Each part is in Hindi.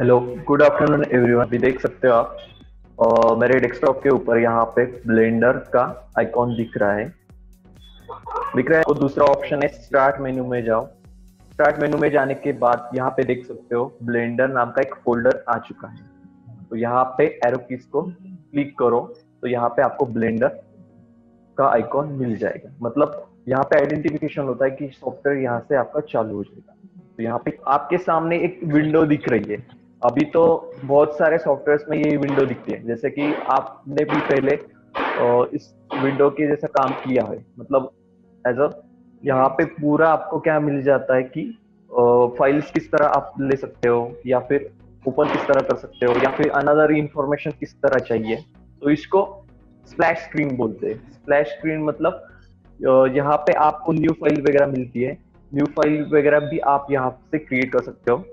हेलो गुड आफ्टरनून एवरीवन अभी देख सकते हो आप uh, मेरे डेस्कटॉप के ऊपर यहाँ पे ब्लेंडर का आइकॉन दिख रहा है। दिख रहा है और दूसरा ऑप्शन है स्टार्ट मेन्यू में जाओ। स्टार्ट मेन्यू में जाने के बाद यहाँ पे देख सकते हो ब्लेंडर नाम का एक फोल्डर आ चुका है। तो यहाँ पे एरो कीज को क्लिक करो तो यहाँ पे आपको ब्लेंडर का आइकॉन मिल जाएगा। मतलब यहाँ पे आइडेंटिफिकेशन होता है कि सॉफ्टवेयर यहाँ से आपका चालू हो जाएगा। तो यहाँ पे आपके सामने एक विंडो दिख रही है। अभी तो बहुत सारे सॉफ्टवेयर में ये विंडो दिखती है। जैसे कि आपने भी पहले इस विंडो के जैसा काम किया है। मतलब एज अ यहाँ पे पूरा आपको क्या मिल जाता है कि फाइल्स किस तरह आप ले सकते हो, या फिर ओपन किस तरह कर सकते हो, या फिर अनदर इंफॉर्मेशन किस तरह चाहिए। तो इसको स्प्लैश स्क्रीन बोलते हैं। स्प्लैश स्क्रीन मतलब यहाँ पे आपको न्यू फ़ाइल वगैरह मिलती है। न्यू फ़ाइल वगैरह भी आप यहाँ से क्रिएट कर सकते हो।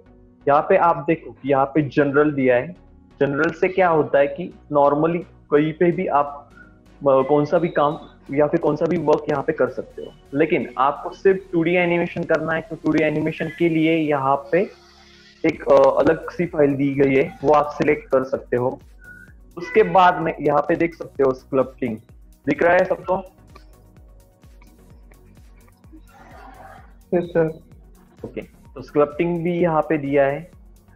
यहाँ पे आप देखो कि यहाँ पे जनरल दिया है। जनरल से क्या होता है कि नॉर्मली कहीं पे भी आप कौन सा भी काम या फिर कौन सा भी वर्क यहाँ पे कर सकते हो। लेकिन आपको सिर्फ़ टू एनिमेशन करना है तो टू एनिमेशन के लिए यहाँ पे एक अलग सी फ़ाइल दी गई है। वो आप सिलेक्ट कर सकते हो। उसके बाद में यहाँ पे देख सकते हो स्क्लप्टिंग दिख रहा है सबको? ओके तो स्क्लप्टिंग भी यहाँ पे दिया है।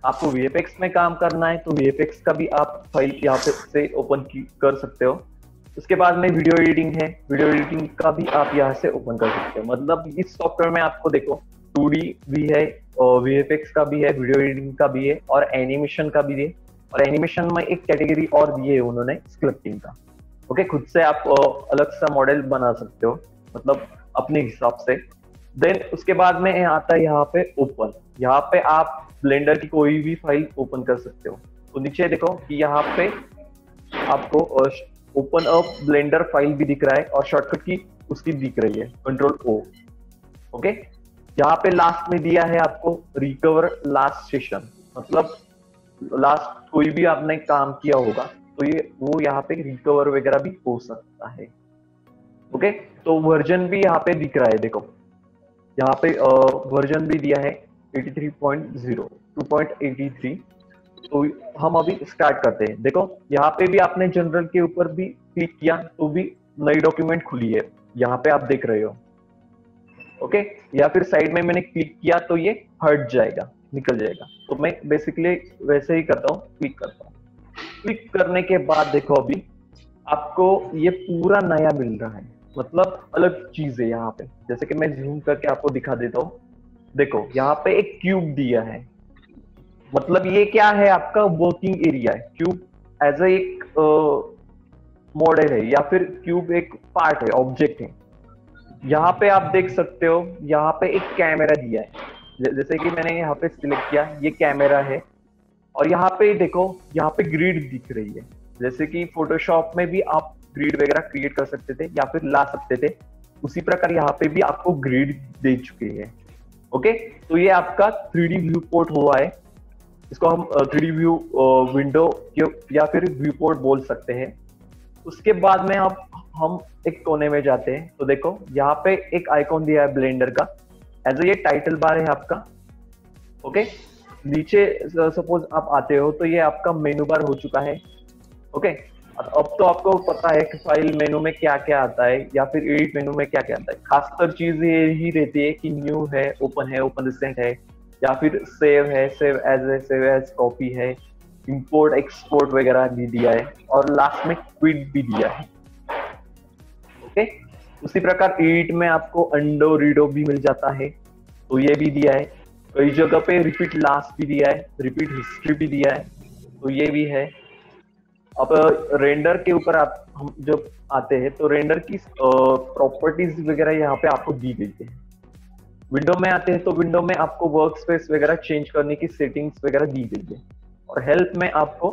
आपको वीएफएक्स में काम करना है तो वीएफएक्स का भी आप फ़ाइल यहाँ पे से ओपन कर सकते हो। उसके बाद में वीडियो एडिटिंग है। वीडियो एडिटिंग का भी आप यहाँ से ओपन कर सकते हो। मतलब इस सॉफ्टवेयर में आपको देखो टू भी है और वीएफएक्स का भी है वीडियो एडिटिंग का भी है और एनिमेशन का भी है। और एनिमेशन में एक कैटेगरी और दिए है उन्होंने स्क्लप्टिंग का। ओके खुद से आप अलग सा मॉडल बना सकते हो। मतलब अपने हिसाब से। देन उसके बाद में आता है यहाँ पे ओपन यहाँ पे आप ब्लेंडर की कोई भी फ़ाइल ओपन कर सकते हो. तो नीचे देखो कि यहाँ पे आपको ओपन अप ब्लेंडर फ़ाइल भी दिख रहा है और शॉर्टकट की उसकी दिख रही है. कंट्रोल ओ ओके यहाँ पे लास्ट में दिया है आपको रिकवर लास्ट सेशन मतलब लास्ट कोई भी आपने काम किया होगा तो ये, वो यहाँ पे रिकवर वगैरह भी हो सकता है. ओके तो वर्जन भी यहाँ पे दिख रहा है, देखो. यहाँ पे वर्जन भी दिया है 83.0 2.83 तो हम अभी स्टार्ट करते हैं। देखो, यहाँ पे भी आपने जनरल के ऊपर भी क्लिक किया तो भी नई डॉक्यूमेंट खुली है। यहाँ पे आप देख रहे हो। ओके या फिर साइड में मैंने क्लिक किया तो ये हट जाएगा, निकल जाएगा। तो मैं बेसिकली वैसे ही करता हूँ क्लिक करता हूँ। क्लिक करने के बाद देखो अभी, आपको ये पूरा नया मिल रहा है। मतलब अलग चीज़ है यहाँ पे। जैसे कि मैं जूम करके आपको दिखा देता हूँ। देखो, यहाँ पे एक क्यूब दिया है। मतलब ये क्या है आपका वर्किंग एरिया है। क्यूब एज एक मॉडल है या फिर क्यूब एक पार्ट है ऑब्जेक्ट है। यहाँ पे आप देख सकते हो, यहाँ पे एक कैमरा दिया है। जैसे कि मैंने यहाँ पे सिलेक्ट किया, ये कैमरा है। और यहाँ पे देखो, यहाँ पे ग्रिड दिख रही है। जैसे कि फोटोशॉप में भी आप ग्रिड वगैरह क्रिएट कर सकते थे या फिर ला सकते थे। उसी प्रकार यहाँ पे भी आपको ग्रीड दे चुके हैं। ओके तो ये आपका थ्री डी व्यू पोर्ट हुआ है। इसको हम थ्री डी व्यू विंडो या फिर व्यू पोर्ट बोल सकते हैं। उसके बाद में आप हम एक कोने में जाते हैं। तो देखो, यहाँ पे एक आइकॉन दिया है ब्लेंडर का। एज ये टाइटल बार है आपका। ओके नीचे सपोज़ आप आते हो तो ये आपका मेनू बार हो चुका है। ओके अब तो आपको पता है कि फ़ाइल मेनू में क्या क्या आता है या फिर एडिट मेनू में क्या क्या आता है। खासकर चीज़ ये ही रहती है कि न्यू है ओपन है ओपन रिसेंट है, या फिर सेव है save as a save as copy है इंपोर्ट एक्सपोर्ट वगैरह भी दिया है और लास्ट में क्विट भी दिया है। ओके उसी प्रकार एडिट में आपको अंडो रीडो भी मिल जाता है। तो ये भी दिया है। कई जगह पे रिपीट लास्ट भी दिया है रिपीट हिस्ट्री भी दिया है। तो ये भी है। अब रेंडर के ऊपर आप, हम जब आते हैं तो रेंडर की प्रॉपर्टीज़ वगैरह यहाँ पे आपको दी गई है। विंडो में आते हैं तो विंडो में आपको वर्क स्पेस वगैरह चेंज करने की सेटिंग्स वगैरह दी गई है। और हेल्प में आपको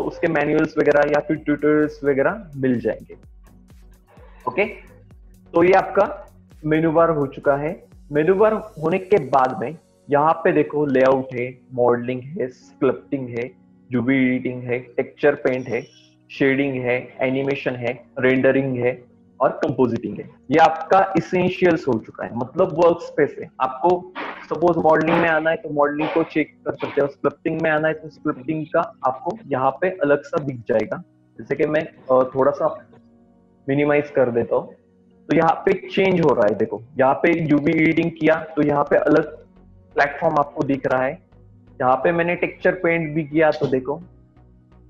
उसके मैनुअल्स वगैरह या फिर ट्यूटर्स वगैरह मिल जाएँगे। ओके तो ये आपका मेनू बार हो चुका है। मेनू बार होने के बाद में यहाँ पे देखो लेआउट है मॉडलिंग है स्क्लप्टिंग है जूबी एडिटिंग है टेक्चर पेंट है शेडिंग है एनिमेशन है रेंडरिंग है और कंपोजिटिंग है, ये आपका इसेंशियल्स हो चुका है। मतलब वर्क स्पेस है। आपको सपोज़ मॉडलिंग में आना है तो मॉडलिंग को चेक कर सकते हो। स्क्रिप्टिंग में आना है तो स्क्रिप्टिंग का आपको यहाँ पे अलग सा दिख जाएगा। जैसे कि मैं थोड़ा सा मिनिमाइज कर देता हूँ। तो यहाँ पे चेंज हो रहा है, देखो। यहाँ पे यूवी एडिटिंग किया तो यहाँ पे अलग प्लेटफॉर्म आपको दिख रहा है। यहाँ पे मैंने टेक्सचर पेंट भी किया तो देखो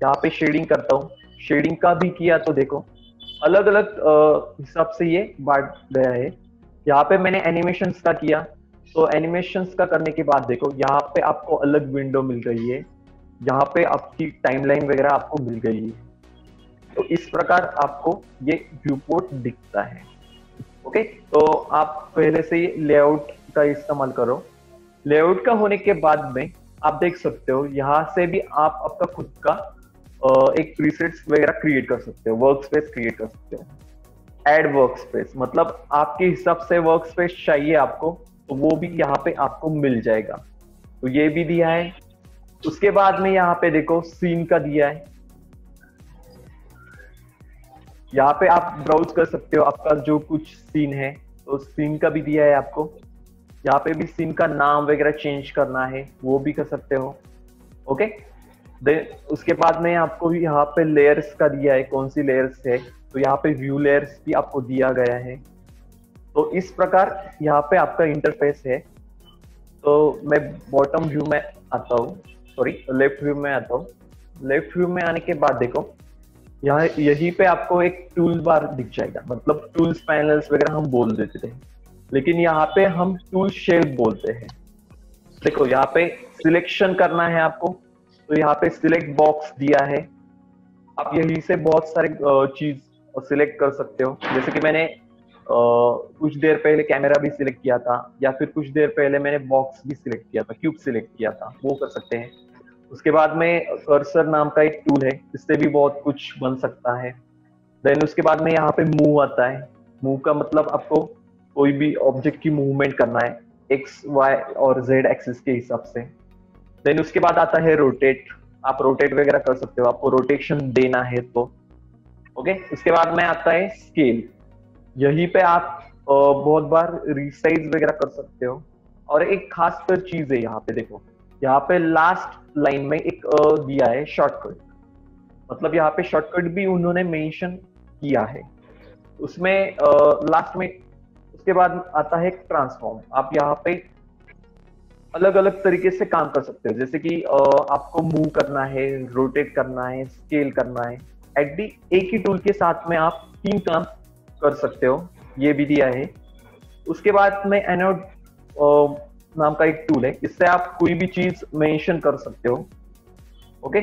यहाँ पे शेडिंग करता हूँ, शेडिंग का भी किया तो देखो। अलग अलग हिसाब से ये बांट गया है। यहाँ पे मैंने एनिमेशन का किया। तो एनिमेशन का करने के बाद देखो, यहाँ पे आपको अलग विंडो मिल गई है यहाँ पे आपकी टाइमलाइन वगैरह आपको मिल गई है। तो इस प्रकार आपको ये व्यू पोर्ट दिखता है। ओके तो आप पहले से ही लेआउट का इस्तेमाल करो। लेआउट का होने के बाद में आप देख सकते हो, यहाँ से भी आप आपका खुद का एक प्रीसेट्स वगैरह क्रिएट कर सकते हो वर्क स्पेस क्रिएट कर सकते हो। एड वर्क स्पेस मतलब आपके हिसाब से वर्क स्पेस चाहिए आपको तो वो भी यहाँ पे आपको मिल जाएगा। तो ये भी दिया है। उसके बाद में यहाँ पे देखो सीन का दिया है। यहाँ पे आप ब्राउज कर सकते हो, आपका जो कुछ सीन है तो सीन का भी दिया है आपको। यहाँ पे भी सिम का नाम वगैरह चेंज करना है, वो भी कर सकते हो ओके देन उसके बाद में आपको यहाँ पे लेयर्स का दिया है, कौन सी लेयर्स है? तो यहाँ पे व्यू लेयर्स भी आपको दिया गया है। तो इस प्रकार यहाँ पे आपका इंटरफेस है। तो मैं बॉटम व्यू में आता हूँ सॉरी लेफ़्ट व्यू में आता हूँ। लेफ़्ट व्यू में आने के बाद देखो, यहाँ, यहीं पे आपको एक टूल बार दिख जाएगा मतलब टूल्स पैनल्स वगैरह हम बोल देते थे। लेकिन यहाँ पे हम टूल शेप बोलते हैं। देखो, यहाँ पे सिलेक्शन करना है आपको। तो यहाँ पे सिलेक्ट बॉक्स दिया है। आप यहीं से बहुत सारे चीज़ सिलेक्ट कर सकते हो। जैसे कि मैंने कुछ देर पहले कैमरा भी सिलेक्ट किया था, या फिर कुछ देर पहले मैंने बॉक्स भी सिलेक्ट किया था क्यूब सिलेक्ट किया था, वो कर सकते हैं। उसके बाद में कर्सर नाम का एक टूल है, इससे भी बहुत कुछ बन सकता है। देन उसके बाद में यहाँ पे मूव आता है। मूव का मतलब आपको कोई भी ऑब्जेक्ट की मूवमेंट करना है एक्स वाई और जेड एक्सिस के हिसाब से। देन उसके बाद आता है रोटेट आप रोटेट वगैरह कर सकते हो, आपको रोटेशन देना है तो। ओके उसके बाद में आता है स्केल यहीं पे आप बहुत बार रिसाइज वगैरह कर सकते हो। और एक खास कर चीज़ है यहाँ पे देखो। यहाँ पे लास्ट लाइन में एक दिया है शॉर्टकट मतलब यहाँ पे शॉर्टकट भी उन्होंने मेंशन किया है। उसमें लास्ट में उसके बाद आता है ट्रांसफॉर्म आप यहाँ पे अलग अलग तरीके से काम कर सकते हो। जैसे कि आपको मूव करना है रोटेट करना है स्केल करना है। एट दी एक ही टूल के साथ में आप तीन काम कर सकते हो। ये भी दिया है। उसके बाद में एनोड नाम का एक टूल है। इससे आप कोई भी चीज़ मेंशन कर सकते हो। ओके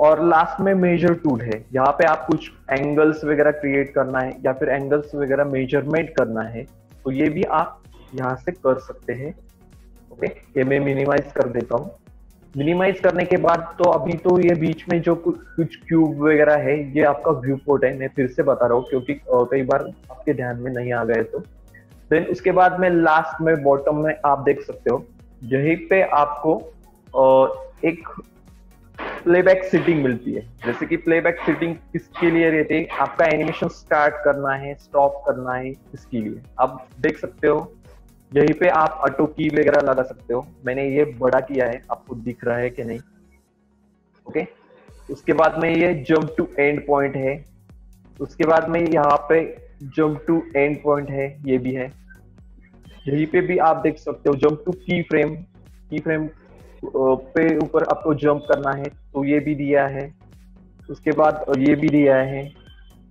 और लास्ट में मेजर टूल है। यहाँ पे आप कुछ एंगल्स वगैरह क्रिएट करना है या फिर एंगल्स वगैरह मेज़रमेंट करना है तो ये भी आप यहाँ से कर सकते हैं। ओके ये मैं मिनिमाइज कर देता हूँ। मिनिमाइज करने के बाद तो अभी तो ये बीच में जो कुछ क्यूब वगैरह है, ये आपका व्यू पोर्ट है। मैं फिर से बता रहा हूँ, क्योंकि कई बार आपके ध्यान में नहीं आ गए तो। देन उसके बाद में लास्ट में बॉटम में आप देख सकते हो। यहीं पे आपको एक प्लेबैक सीटिंग मिलती है। जैसे कि प्लेबैक सीटिंग किसके लिए रहती है? आपका एनिमेशन स्टार्ट करना है स्टॉप करना है इसके लिए? आप देख सकते हो, यहीं पे आप ऑटो की वगैरह लगा सकते हो। मैंने ये बड़ा किया है, आपको दिख रहा है कि नहीं? ओके उसके बाद में ये जंप टू एंड पॉइंट है। उसके बाद में यहाँ पे जंप टू एंड पॉइंट है, ये भी है। यहीं पे भी आप देख सकते हो जंप टू की फ्रेम की फ्रेम पे ऊपर आपको जंप करना है तो ये भी दिया है। उसके बाद ये भी दिया है।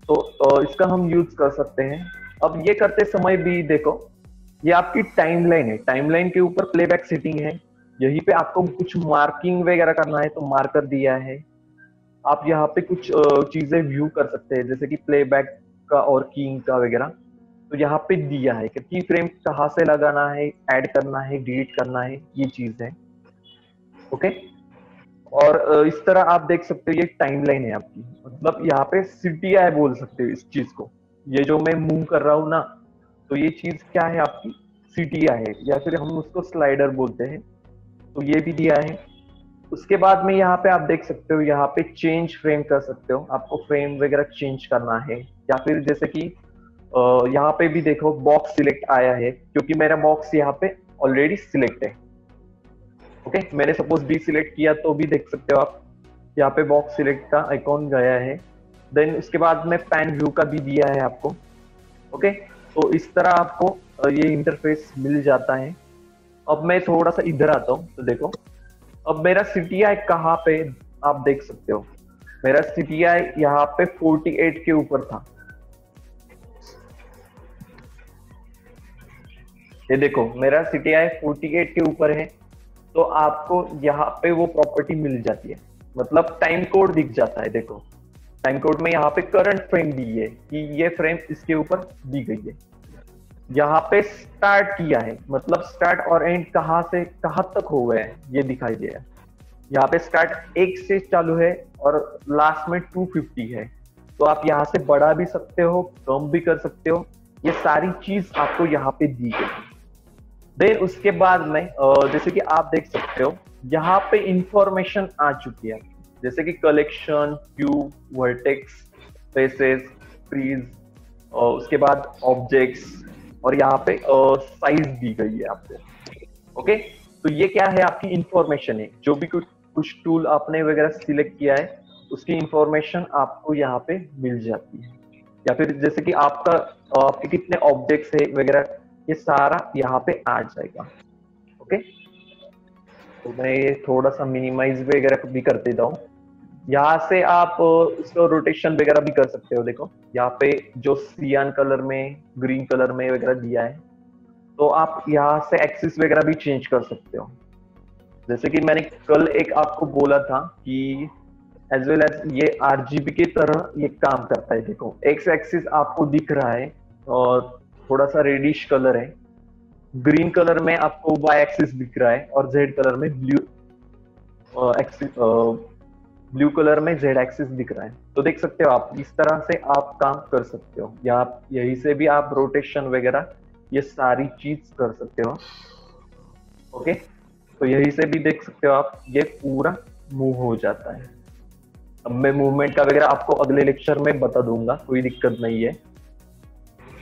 तो इसका हम यूज़ कर सकते हैं। अब ये करते समय भी देखो, ये आपकी टाइमलाइन है। टाइमलाइन के ऊपर प्लेबैक सेटिंग है। यहीं पे आपको कुछ मार्किंग वगैरह करना है तो मार्कर दिया है। आप यहाँ पे कुछ चीज़ें व्यू कर सकते हैं, जैसे कि प्लेबैक का और कीइंग का वगैरह। तो यहाँ पे दिया है कि की फ्रेम कहाँ से लगाना है ऐड करना है डिलीट करना है, ये चीज़ है। ओके? और इस तरह आप देख सकते हो, ये टाइमलाइन है आपकी। मतलब यहाँ पे सीटीआई बोल सकते हो इस चीज़ को। ये जो मैं मूव कर रहा हूँ ना तो ये चीज़ क्या है आपकी? सीटिया है। या फिर हम उसको स्लाइडर बोलते हैं। तो ये भी दिया है। उसके बाद में यहाँ पे आप देख सकते हो, यहाँ पे चेंज फ्रेम कर सकते हो। आपको फ्रेम वगैरह चेंज करना है। या फिर जैसे कि यहाँ पे भी देखो बॉक्स सिलेक्ट आया है। क्योंकि मेरा बॉक्स यहाँ पे ऑलरेडी सिलेक्ट है। ओके मैंने सपोज़ बी सिलेक्ट किया तो भी देख सकते हो आप। यहाँ पे बॉक्स सिलेक्ट का आइकॉन गया है। देन उसके बाद में पैन व्यू का भी दिया है आपको। ओके तो इस तरह आपको ये इंटरफेस मिल जाता है। अब मैं थोड़ा सा इधर आता हूँ तो देखो। अब मेरा सी आई कहाँ पे आप देख सकते हो? मेरा सी आई यहाँ पे 48 के ऊपर था। ये देखो, मेरा C T I forty eight के ऊपर है। तो आपको यहाँ पे वो प्रॉपर्टी मिल जाती है। मतलब टाइम कोड दिख जाता है, देखो। टाइम कोड में यहाँ पे करंट फ्रेम दी है कि ये फ्रेम इसके ऊपर दी गई है। यहाँ पे स्टार्ट किया है मतलब स्टार्ट और एंड कहाँ से, कहाँ तक हो गए हैं, ये दिखाई दे रहा है। यहाँ पे स्टार्ट एक से चालू है और लास्ट में 250 है। तो आप यहाँ से बढ़ा भी सकते हो, कम भी कर सकते हो। ये सारी चीज़ आपको यहाँ पे दी गई देन उसके बाद में जैसे कि आप देख सकते हो, यहाँ पे इंफॉर्मेशन आ चुकी है। जैसे कि collection Q vertex faces freeze उसके बाद ऑब्जेक्ट्स और यहाँ पे साइज़ दी गई है आपको। ओके तो ये क्या है आपकी इंफॉर्मेशन है जो भी कुछ कुछ टूल आपने वगैरह सिलेक्ट किया है, उसकी इंफॉर्मेशन आपको यहाँ पे मिल जाती है। या फिर जैसे कि आपका आपके कितने ऑब्जेक्ट्स है वगैरह ये सारा यहाँ पे आ जाएगा। ओके तो मैं ये थोड़ा सा मिनिमाइज वगैरह भी कर देता हूँ यहाँ से आप उसको रोटेशन वगैरह भी कर सकते हो, देखो। यहाँ पे जो सियान कलर में ग्रीन कलर में वगैरह दिया है तो आप यहाँ से एक्सिस वगैरह भी चेंज कर सकते हो। जैसे कि मैंने कल एक आपको बोला था कि एज वेल एज ये आरजीबी की तरह ये काम करता है, देखो। एक्स एक्सिस आपको दिख रहा है और थोड़ा सा रेडिश कलर है। ग्रीन कलर में आपको वाई एक्सिस दिख रहा है और जेड कलर में ब्लू ब्लू कलर में जेड एक्सिस दिख रहा है। तो देख सकते हो आप, इस तरह से आप काम कर सकते हो। या आप, यही से भी आप रोटेशन वगैरह, ये सारी चीज़ कर सकते हो। ओके तो यही से भी देख सकते हो आप, ये पूरा मूव हो जाता है। अब मैं मूवमेंट का वगैरह आपको अगले लेक्चर में बता दूँगा, कोई दिक्कत नहीं है।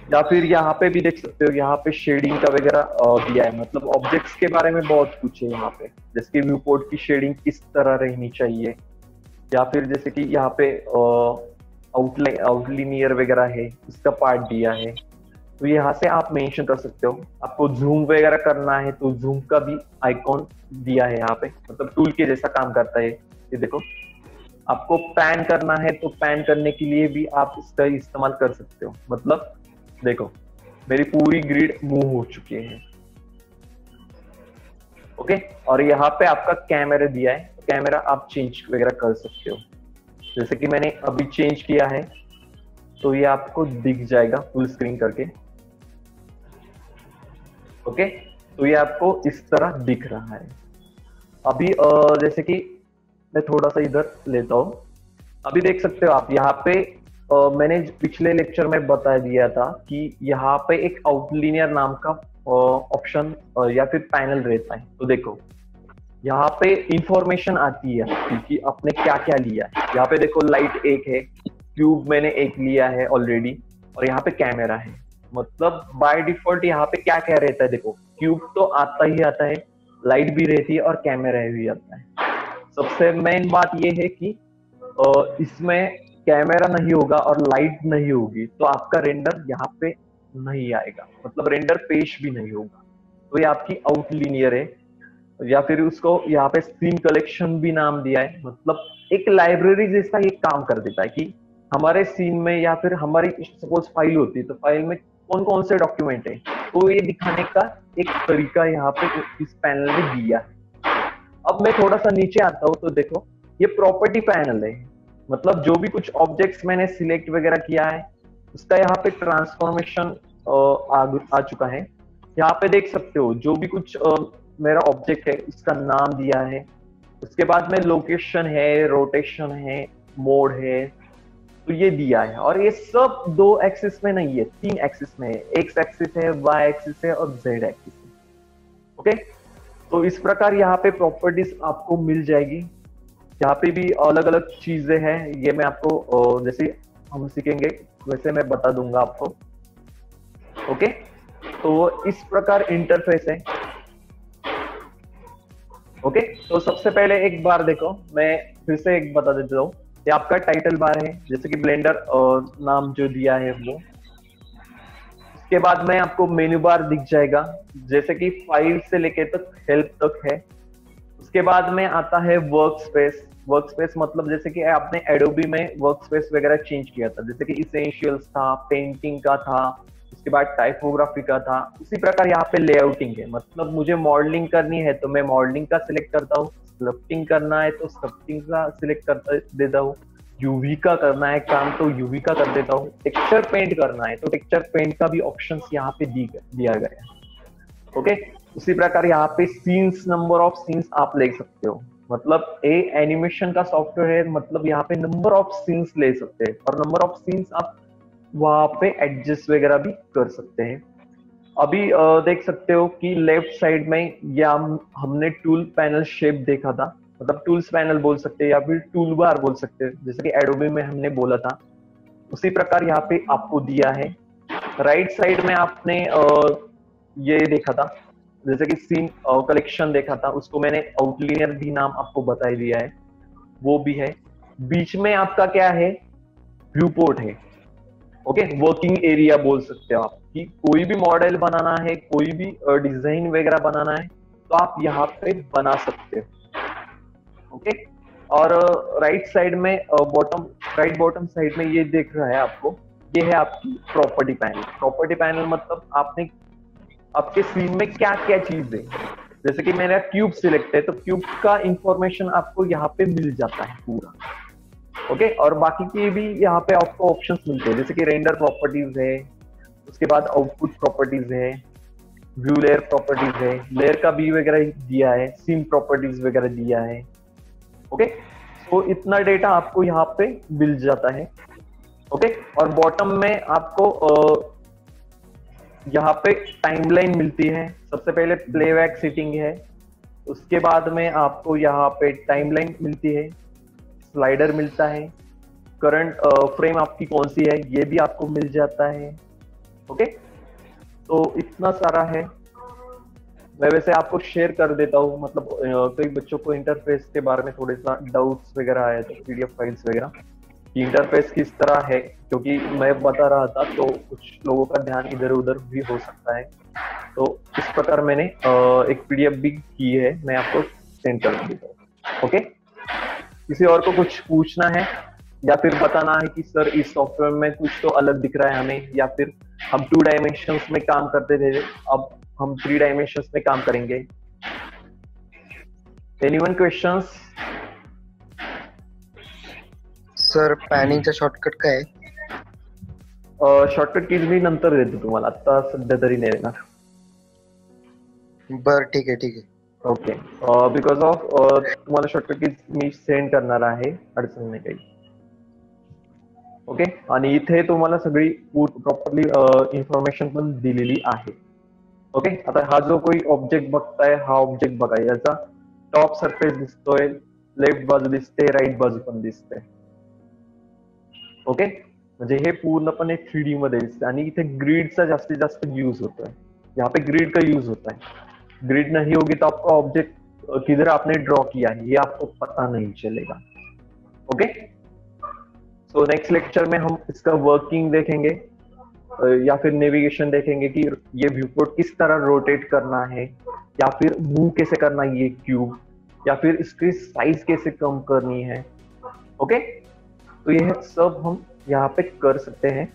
या फिर यहाँ पे भी देख सकते हो, यहाँ पे शेडिंग का वगैरह दिया है। मतलब ऑब्जेक्ट्स के बारे में बहुत कुछ है यहाँ पे। जैसे कि व्यू पोर्ट की शेडिंग किस तरह रहनी चाहिए? या फिर जैसे कि यहाँ पे आउटलाइन आउटलिनियर वगैरह है, इसका पार्ट दिया है। तो यहाँ से आप मेंशन कर सकते हो। आपको जूम वगैरह करना है तो जूम का भी आइकॉन दिया है यहाँ पे। मतलब टूल के जैसा काम करता है। ये देखो, आपको पैन करना है तो पैन करने के लिए भी आप इसका इस्तेमाल कर सकते हो। मतलब देखो, मेरी पूरी ग्रिड मूव हो चुकी है। ओके और यहाँ पे आपका कैमरा दिया है। कैमरा आप चेंज वगैरह कर सकते हो। जैसे कि मैंने अभी चेंज किया है तो ये आपको दिख जाएगा फुल स्क्रीन करके। ओके तो ये आपको इस तरह दिख रहा है। अभी जैसे कि मैं थोड़ा सा इधर लेता हूँ। अभी देख सकते हो आप, यहाँ पे मैंने पिछले लेक्चर में बता दिया था कि यहाँ पे एक आउटलिनियर नाम का ऑप्शन या फिर पैनल रहता है। तो देखो, यहाँ पे इंफॉर्मेशन आती है कि आपने क्या क्या लिया है। यहाँ पे देखो लाइट एक है क्यूब मैंने एक लिया है ऑलरेडी और यहाँ पे कैमरा है। मतलब बाय डिफ़ॉल्ट यहाँ पे क्या क्या रहता है देखो क्यूब तो आता ही आता है लाइट भी रहती है और कैमरा भी आता है। सबसे मेन बात ये है कि इसमें कैमरा नहीं होगा और लाइट नहीं होगी तो आपका रेंडर यहाँ पे नहीं आएगा। मतलब रेंडर पेश भी नहीं होगा। तो ये आपकी आउट लीनियर है। या फिर उसको यहाँ पे स्क्रीन कलेक्शन भी नाम दिया है। मतलब एक लाइब्रेरी जैसा ये काम कर देता है कि हमारे सीन में या फिर हमारी सपोज़ फ़ाइल होती है तो फ़ाइल में कौन कौन से डॉक्यूमेंट है? तो ये दिखाने का एक तरीका यहाँ पे इस पैनल में दिया है। अब मैं थोड़ा सा नीचे आता हूँ तो देखो, ये प्रॉपर्टी पैनल है। मतलब जो भी कुछ ऑब्जेक्ट्स मैंने सिलेक्ट वगैरह किया है उसका यहाँ पे ट्रांसफॉर्मेशन आ, आ चुका है। यहाँ पे देख सकते हो जो भी कुछ आ, मेरा ऑब्जेक्ट है उसका नाम दिया है। उसके बाद में लोकेशन है रोटेशन है मोड है तो ये दिया है। और ये सब दो एक्सिस में नहीं है तीन एक्सिस में है। एक्स एक्सिस है वाई एक्सिस है और जेड एक्सिस है। ओके तो इस प्रकार यहाँ पे प्रॉपर्टीज़ आपको मिल जाएगी। यहाँ पे भी अलग अलग चीज़ें हैं, ये मैं आपको जैसे हम सीखेंगे, वैसे मैं बता दूँगा आपको। ओके? तो वो इस प्रकार इंटरफेस है। ओके? तो सबसे पहले एक बार देखो, मैं फिर से एक बता देता हूँ। ये आपका टाइटल बार है, जैसे कि ब्लेंडर और नाम जो दिया है वो। इसके बाद में आपको मेन्यू बार दिख जाएगा, जैसे कि फ़ाइल से लेके तक हेल्प तक है। उसके बाद में आता है वर्क स्पेस वर्क स्पेस मतलब जैसे कि आपने एडोबी में वर्क स्पेस वगैरह चेंज किया था. जैसे कि इसेंशियल्स था पेंटिंग का था, उसके बाद टाइपोग्राफी का था. उसी प्रकार यहाँ पे लेआउटिंग है. मतलब मुझे मॉडलिंग करनी है तो मैं मॉडलिंग का सिलेक्ट करता हूँ. स्क्लप्टिंग करना है तो स्क्लप्टिंग का सिलेक्ट कर देता हूँ. यूवी का करना है काम तो यूवी का कर देता हूँ. टेक्सचर पेंट करना है तो टेक्सचर पेंट का भी ऑप्शन यहाँ पे दिया गया ओके उसी प्रकार यहाँ पे सीन्स नंबर ऑफ़ सीन्स आप ले सकते हो। मतलब ए एनिमेशन का सॉफ्टवेयर है मतलब यहाँ पे नंबर ऑफ़ सीन्स ले सकते हैं। और नंबर ऑफ़ सीन्स आप वहाँ पे एडजस्ट वगैरह भी कर सकते हैं। अभी देख सकते हो कि लेफ़्ट साइड में या हमने टूल पैनल शेप देखा था। मतलब टूल्स पैनल बोल सकते हैं या फिर टूल बार बोल सकते हैं। जैसे कि एडोबी में हमने बोला था। उसी प्रकार यहाँ पे आपको दिया है। राइट right साइड में आपने ये देखा था। जैसे कि सीन कलेक्शन देखा था, उसको मैंने आउटलिनियर भी नाम आपको बता दिया है। वो भी है। बीच में आपका क्या है? व्यू पोर्ट है। ओके वर्किंग एरिया बोल सकते हो आप कि कोई भी मॉडल बनाना है, कोई भी डिज़ाइन वगैरह बनाना है तो आप यहाँ पे बना सकते हो। ओके और राइट साइड में बॉटम राइट बॉटम साइड में ये देख रहा है आपको। ये है आपकी प्रॉपर्टी पैनल प्रॉपर्टी पैनल मतलब आपने आपके सीन में क्या क्या चीज़? है जैसे कि मेरा क्यूब सिलेक्ट है तो क्यूब का इंफॉर्मेशन आपको यहाँ पे मिल जाता है पूरा। ओके और बाकी के भी यहाँ पे आपको ऑप्शंस मिलते हैं। जैसे कि रेंडर प्रॉपर्टीज़ है, उसके बाद आउटपुट प्रॉपर्टीज़ है व्यू लेयर प्रॉपर्टीज़ है लेयर का भी वगैरह दिया है सीम प्रॉपर्टीज़ वगैरह दिया है। ओके तो इतना डेटा आपको यहाँ पे मिल जाता है। ओके और बॉटम में आपको यहाँ पे टाइमलाइन मिलती है। सबसे पहले प्लेबैक सीटिंग है। उसके बाद में आपको यहाँ पे टाइमलाइन मिलती है। स्लाइडर मिलता है। करंट फ्रेम आपकी कौन सी है, ये भी आपको मिल जाता है। ओके? तो इतना सारा है। मैं वैसे आपको शेयर कर देता हूँ। मतलब कई बच्चों को इंटरफेस के बारे में थोड़े सा डाउट्स वगैरह आया थे पीडीएफ फाइल्स वगैरह। कि इंटरफेस किस तरह है, क्योंकि मैं बता रहा था तो कुछ लोगों का ध्यान इधर उधर भी हो सकता है। तो इस प्रकार मैंने एक पीडीएफ भी की है, मैं आपको सेंड कर देता ओके किसी और को कुछ पूछना है, या फिर बताना है कि, सर, इस सॉफ्टवेयर में कुछ तो अलग दिख रहा है हमें, या फिर, हम टू डायमेंशन में काम करते थे, अब हम थ्री डायमेंशन में काम करेंगे? एनीवन क्वेश्चंस सर पॅनिंगचा शॉर्टकट काय शॉर्टकट कीज मी नंतर देतो तुम्हाला. आता सध्या तरी नाही देणार. बर ठीक आहे ठीक आहे. ओके बिकॉज ऑफ तुम्हाला शॉर्टकट कीज मी सेंड करणार आहे. अडचण नाही काही. ओके आणि इथे तुम्हाला सगळी प्रॉपरली इन्फॉर्मेशन पण दिलेली आहे. ओके आता हा जो कोई ऑब्जेक्ट बघताय हा ऑब्जेक्ट बघा. याचा टॉप सरफेस दिसतोय लेफ्ट बाजू दिसते राईट बाजू पण दिसते. ओके? हे पूर्णपणे थ्री डी मध्ये आणि इथे ग्रीडचा जास्तीत जास्त यूज़ होतोय. यहाँ पे ग्रीड का यूज़ होता है ग्रिड नहीं होगी तो आपका ऑब्जेक्ट किधर आपने ड्रॉ किया है, ये आपको पता नहीं चलेगा. ओके? सो नेक्स्ट लेक्चर में हम इसका वर्किंग देखेंगे या फिर नेविगेशन देखेंगे कि ये व्यू पोर्ट किस तरह रोटेट करना है, या फिर मूव कैसे करना है ये क्यूब या फिर इसकी साइज़ कैसे कम करनी है. ओके? तो यह सब हम यहाँ पे कर सकते हैं।